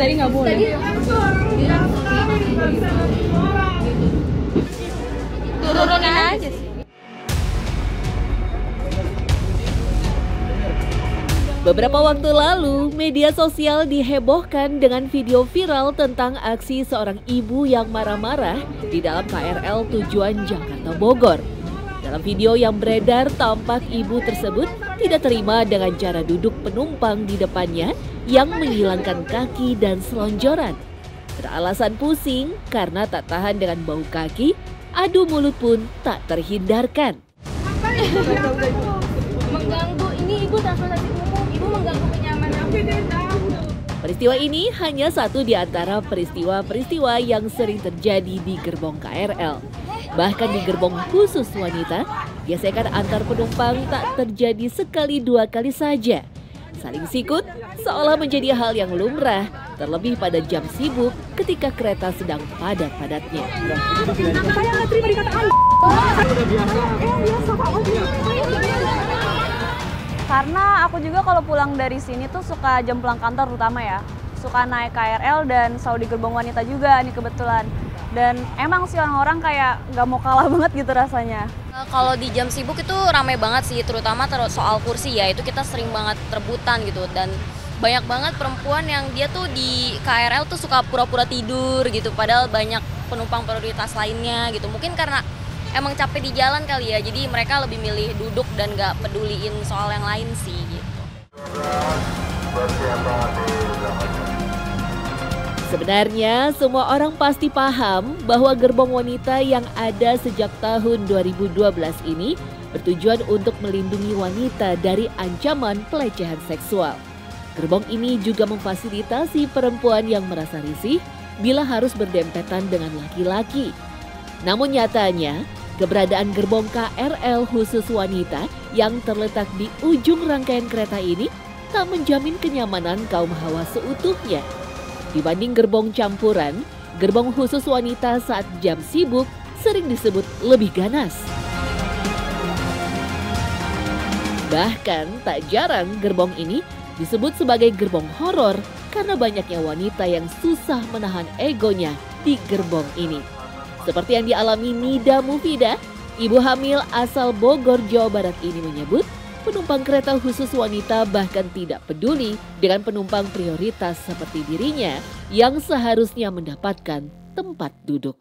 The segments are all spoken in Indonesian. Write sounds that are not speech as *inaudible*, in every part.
tadi nggak boleh. Turunin aja sih. Beberapa waktu lalu, media sosial dihebohkan dengan video viral tentang aksi seorang ibu yang marah-marah di dalam KRL tujuan Jakarta Bogor. Dalam video yang beredar, tampak ibu tersebut tidak terima dengan cara duduk penumpang di depannya yang menghilangkan kaki dan selonjoran. Beralasan pusing karena tak tahan dengan bau kaki, adu mulut pun tak terhindarkan. Mengganggu ini ibu transportasi umum, ibu mengganggu kenyamanan. Peristiwa ini hanya satu di antara peristiwa-peristiwa yang sering terjadi di gerbong KRL. Bahkan di gerbong khusus wanita, gesekan antar penumpang tak terjadi sekali dua kali saja. Saling sikut seolah menjadi hal yang lumrah, terlebih pada jam sibuk ketika kereta sedang padat-padatnya. Karena aku juga kalau pulang dari sini tuh suka jam pulang kantor terutama ya. Suka naik KRL dan selalu di gerbong wanita juga nih kebetulan. Dan emang sih orang-orang kayak nggak mau kalah *laughs* banget gitu rasanya. Eh, Kalau di jam sibuk itu ramai banget sih, terutama ter- soal kursi ya, itu kita sering banget rebutan gitu dan banyak banget perempuan yang dia tuh di KRL tuh suka pura-pura tidur gitu, padahal banyak penumpang prioritas lainnya gitu. Mungkin karena emang capek di jalan kali ya, jadi mereka lebih milih duduk dan gak peduliin soal yang lain sih gitu. Sebenarnya, semua orang pasti paham bahwa gerbong wanita yang ada sejak tahun 2012 ini bertujuan untuk melindungi wanita dari ancaman pelecehan seksual. Gerbong ini juga memfasilitasi perempuan yang merasa risih bila harus berdempetan dengan laki-laki. Namun nyatanya, keberadaan gerbong KRL khusus wanita yang terletak di ujung rangkaian kereta ini tak menjamin kenyamanan kaum hawa seutuhnya. Dibanding gerbong campuran, gerbong khusus wanita saat jam sibuk sering disebut lebih ganas. Bahkan tak jarang gerbong ini disebut sebagai gerbong horor karena banyaknya wanita yang susah menahan egonya di gerbong ini. Seperti yang dialami Nida Mufida, ibu hamil asal Bogor, Jawa Barat ini menyebut penumpang kereta khusus wanita bahkan tidak peduli dengan penumpang prioritas seperti dirinya yang seharusnya mendapatkan tempat duduk.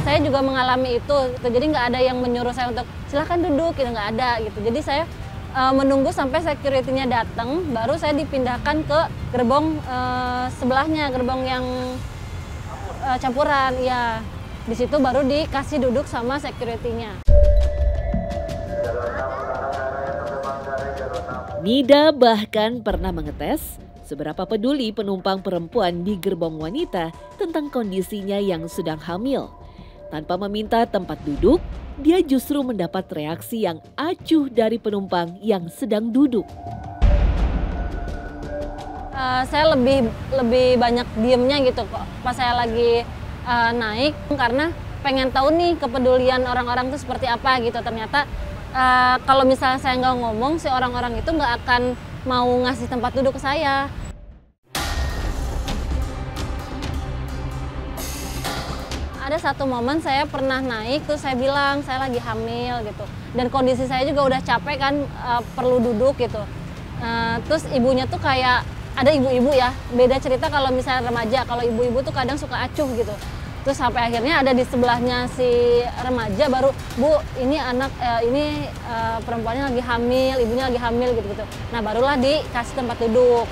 Saya juga mengalami itu, gitu. jadi nggak ada yang menyuruh saya untuk silahkan duduk, gitu nggak ada gitu. Jadi saya eh, menunggu sampai security-nya datang, baru saya dipindahkan ke gerbong eh, sebelahnya, gerbong yang eh, campuran, ya. Di situ baru dikasih duduk sama security-nya. Nida bahkan pernah mengetes seberapa peduli penumpang perempuan di gerbong wanita tentang kondisinya yang sedang hamil. Tanpa meminta tempat duduk, dia justru mendapat reaksi yang acuh dari penumpang yang sedang duduk. Eh, saya lebih lebih banyak diemnya gitu kok pas saya lagi eh, naik karena pengen tahu nih kepedulian orang-orang itu seperti apa gitu ternyata eh, kalau misalnya saya nggak ngomong si orang-orang itu nggak akan mau ngasih tempat duduk ke saya. Ada satu momen saya pernah naik terus saya bilang saya lagi hamil gitu. Dan kondisi saya juga udah capek kan eh, perlu duduk gitu. Eh, terus ibunya tuh kayak ada ibu-ibu ya beda cerita kalau misalnya remaja kalau ibu-ibu tuh kadang suka acuh gitu terus sampai akhirnya ada di sebelahnya si remaja baru bu ini anak eh, ini eh, perempuannya lagi hamil ibunya lagi hamil gitu gitu nah barulah dikasih tempat duduk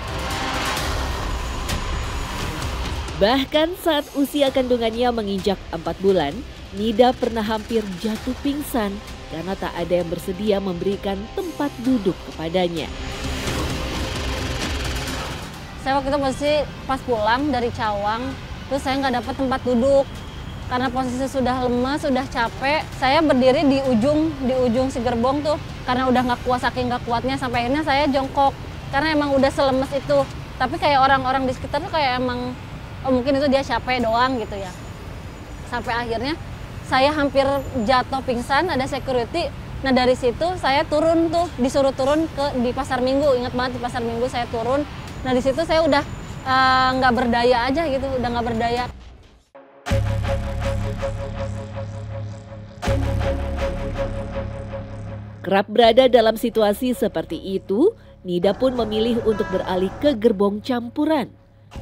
Bahkan saat usia kandungannya menginjak 4 bulan, Nida pernah hampir jatuh pingsan karena tak ada yang bersedia memberikan tempat duduk kepadanya. saya waktu itu posisi pas pulang dari Cawang terus saya nggak dapat tempat duduk. Karena posisi sudah lemas sudah capek saya berdiri di ujung di ujung si gerbong tuh. Karena udah nggak kuat saking nggak kuatnya sampai akhirnya saya jongkok. Karena emang udah selemes itu. Tapi kayak orang-orang di sekitar tuh kayak emang oh mungkin itu dia capek doang gitu ya. Sampai akhirnya saya hampir jatuh pingsan ada security. Nah dari situ saya turun tuh disuruh turun ke di pasar Minggu. Ingat banget di pasar Minggu saya turun. Nah di situ saya udah nggak uh, berdaya aja gitu, udah nggak berdaya. Kerap berada dalam situasi seperti itu, Nida pun memilih untuk beralih ke gerbong campuran.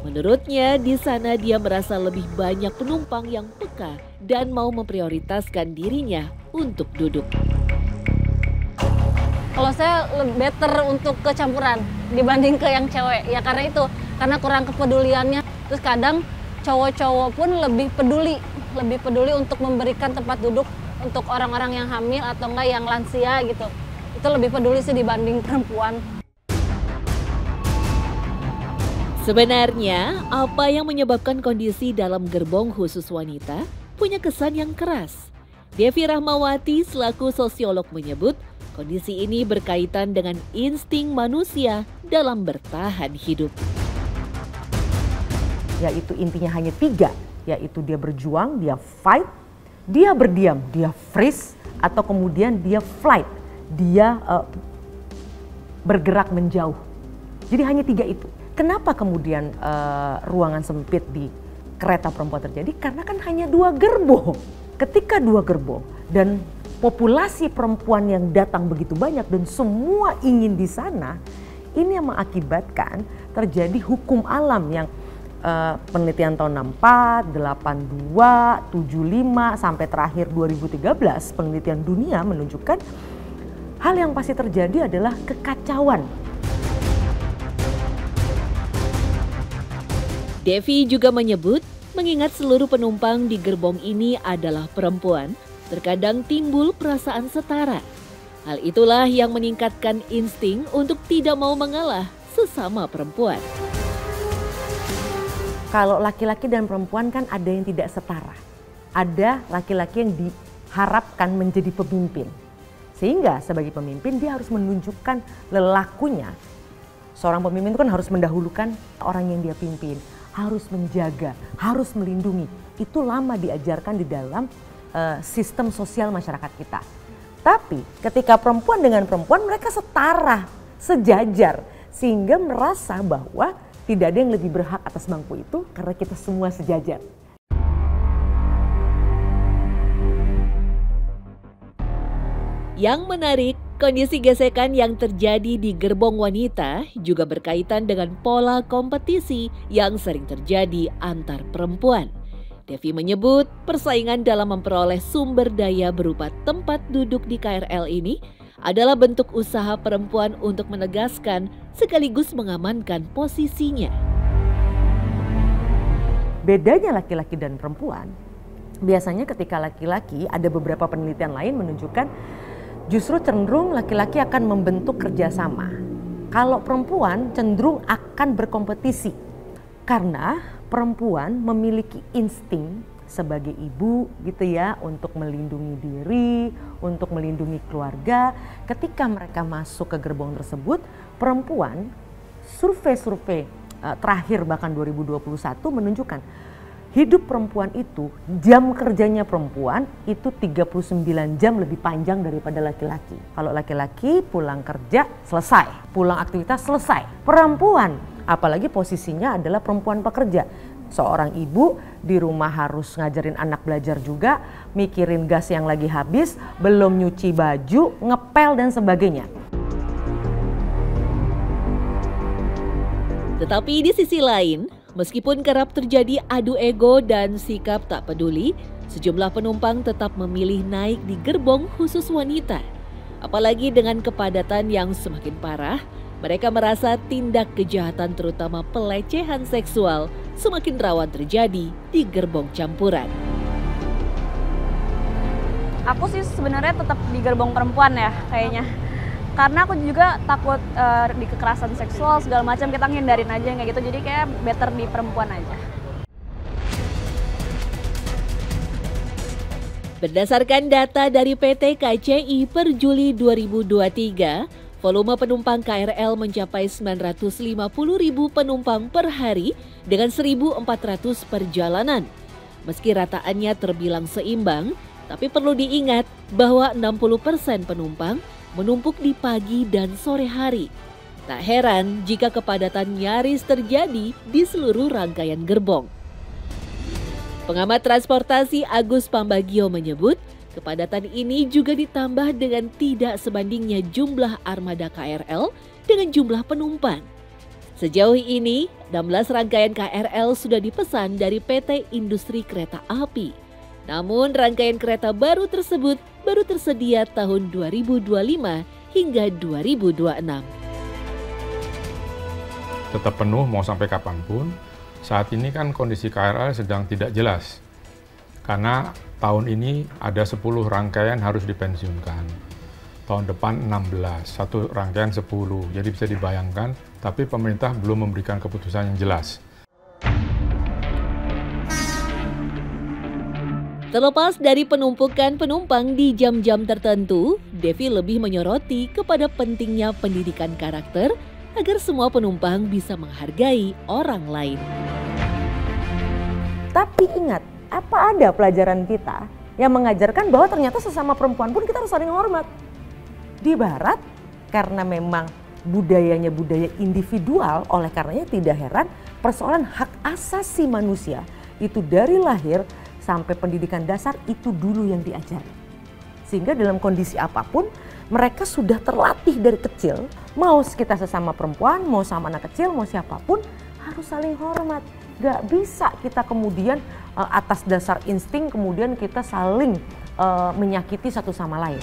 Menurutnya, di sana dia merasa lebih banyak penumpang yang peka dan mau memprioritaskan dirinya untuk duduk. Kalau saya lebih better untuk ke campuran dibanding ke yang cewek, ya karena itu, karena kurang kepeduliannya. Terus kadang cowok-cowok pun lebih peduli, lebih peduli untuk memberikan tempat duduk untuk orang-orang yang hamil atau enggak yang lansia gitu. Itu lebih peduli sih dibanding perempuan. Sebenarnya, apa yang menyebabkan kondisi dalam gerbong khusus wanita punya kesan yang keras. Devi Rahmawati selaku sosiolog menyebut kondisi ini berkaitan dengan insting manusia dalam bertahan hidup. Yaitu intinya hanya tiga, yaitu dia berjuang, dia fight, dia berdiam, dia freeze, atau kemudian dia flight, dia uh, bergerak menjauh. Jadi hanya tiga itu. Kenapa kemudian uh, ruangan sempit di kereta perempuan terjadi? Karena kan hanya dua gerbong. Ketika dua gerbong dan populasi perempuan yang datang begitu banyak dan semua ingin di sana, ini yang mengakibatkan terjadi hukum alam yang uh, penelitian tahun 64, 82, 75 sampai terakhir 2013 penelitian dunia menunjukkan hal yang pasti terjadi adalah kekacauan. Devi juga menyebut, mengingat seluruh penumpang di gerbong ini adalah perempuan, terkadang timbul perasaan setara. Hal itulah yang meningkatkan insting untuk tidak mau mengalah sesama perempuan. Kalau laki-laki dan perempuan kan ada yang tidak setara. Ada laki-laki yang diharapkan menjadi pemimpin. Sehingga sebagai pemimpin dia harus menunjukkan lelakunya. Seorang pemimpin itu kan harus mendahulukan orang yang dia pimpin harus menjaga, harus melindungi. Itu lama diajarkan di dalam uh, sistem sosial masyarakat kita. Tapi ketika perempuan dengan perempuan mereka setara, sejajar sehingga merasa bahwa tidak ada yang lebih berhak atas bangku itu karena kita semua sejajar. Yang menarik, kondisi gesekan yang terjadi di gerbong wanita juga berkaitan dengan pola kompetisi yang sering terjadi antar perempuan. Devi menyebut persaingan dalam memperoleh sumber daya berupa tempat duduk di KRL ini adalah bentuk usaha perempuan untuk menegaskan sekaligus mengamankan posisinya. Bedanya laki-laki dan perempuan, biasanya ketika laki-laki ada beberapa penelitian lain menunjukkan justru cenderung laki-laki akan membentuk kerjasama. Kalau perempuan cenderung akan berkompetisi karena perempuan memiliki insting sebagai ibu gitu ya untuk melindungi diri, untuk melindungi keluarga. Ketika mereka masuk ke gerbong tersebut, perempuan survei-survei uh, terakhir bahkan 2021 menunjukkan hidup perempuan itu, jam kerjanya perempuan itu 39 jam lebih panjang daripada laki-laki. Kalau laki-laki pulang kerja selesai, pulang aktivitas selesai. Perempuan, apalagi posisinya adalah perempuan pekerja. Seorang ibu di rumah harus ngajarin anak belajar juga, mikirin gas yang lagi habis, belum nyuci baju, ngepel dan sebagainya. Tetapi di sisi lain, Meskipun kerap terjadi adu ego dan sikap tak peduli, sejumlah penumpang tetap memilih naik di gerbong khusus wanita. Apalagi dengan kepadatan yang semakin parah, mereka merasa tindak kejahatan terutama pelecehan seksual semakin rawan terjadi di gerbong campuran. Aku sih sebenarnya tetap di gerbong perempuan ya kayaknya karena aku juga takut uh, di kekerasan seksual segala macam kita ngindarin aja kayak gitu jadi kayak better di perempuan aja Berdasarkan data dari PT KCI per Juli 2023, volume penumpang KRL mencapai 950 ribu penumpang per hari dengan 1.400 perjalanan. Meski rataannya terbilang seimbang, Tapi perlu diingat bahwa 60% penumpang menumpuk di pagi dan sore hari. Tak heran jika kepadatan nyaris terjadi di seluruh rangkaian gerbong. Pengamat transportasi Agus Pambagio menyebut, kepadatan ini juga ditambah dengan tidak sebandingnya jumlah armada KRL dengan jumlah penumpang. Sejauh ini, 16 rangkaian KRL sudah dipesan dari PT Industri Kereta Api. Namun rangkaian kereta baru tersebut baru tersedia tahun 2025 hingga 2026. Tetap penuh mau sampai kapan pun, saat ini kan kondisi KRL sedang tidak jelas. Karena tahun ini ada 10 rangkaian harus dipensiunkan. Tahun depan 16, satu rangkaian 10. Jadi bisa dibayangkan, tapi pemerintah belum memberikan keputusan yang jelas. Terlepas dari penumpukan penumpang di jam-jam tertentu, Devi lebih menyoroti kepada pentingnya pendidikan karakter agar semua penumpang bisa menghargai orang lain. Tapi ingat, apa ada pelajaran kita yang mengajarkan bahwa ternyata sesama perempuan pun kita harus saling hormat. Di barat, karena memang budayanya budaya individual, oleh karenanya tidak heran persoalan hak asasi manusia itu dari lahir sampai pendidikan dasar itu dulu yang diajari. Sehingga dalam kondisi apa pun mereka sudah terlatih dari kecil, mau kita sesama perempuan, mau sama anak kecil, mau siapa pun harus saling hormat Gak bisa kita kemudian uh, atas dasar insting kemudian kita saling uh, menyakiti satu sama lain.